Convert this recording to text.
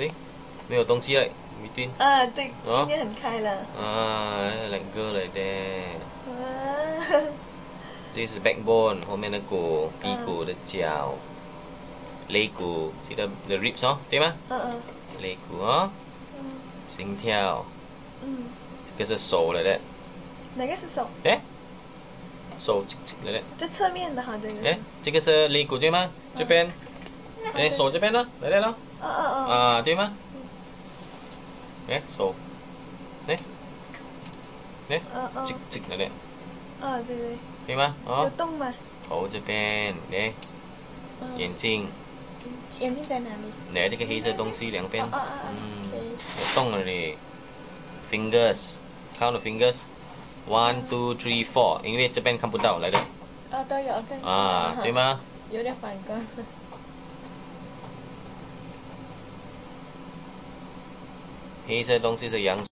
对，没有东西了，between 啊，对，哦。今天很开了。啊，like girl like that。啊，这是 backbone 后面的骨，屁股的脚，肋骨，记得 the ribs 哦，对吗？嗯嗯。肋骨哦，嗯心跳，嗯，这个是手来的，哪个是手？哎，手来的，在侧面的哈，这个是。哎，这个是肋骨对吗？这边，哎，手这边呢，来来了，嗯嗯嗯。啊，对吗？哎，手，哎，哎，嗯嗯。这这了的，啊，对对。对吗？有哦，动吗？头这边，哎，嗯眼睛，眼睛在哪里？来这个黑色东西两边！嗯。有动了嘞，fingers count the fingers one two three four，因为这边看不到来的啊，都有，看。啊，对？吗？有点反光。黑色东西是阳